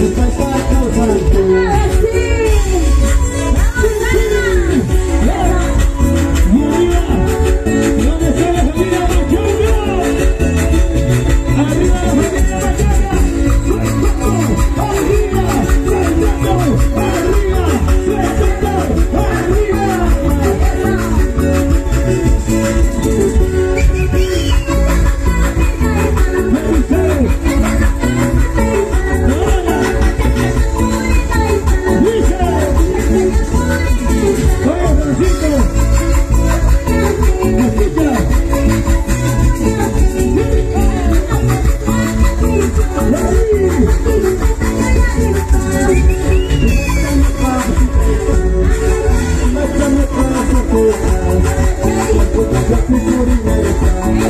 You. Let me put it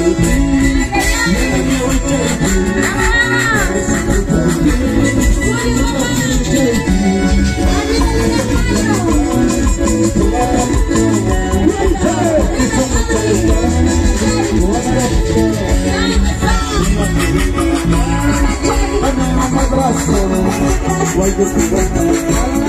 Why you. he want to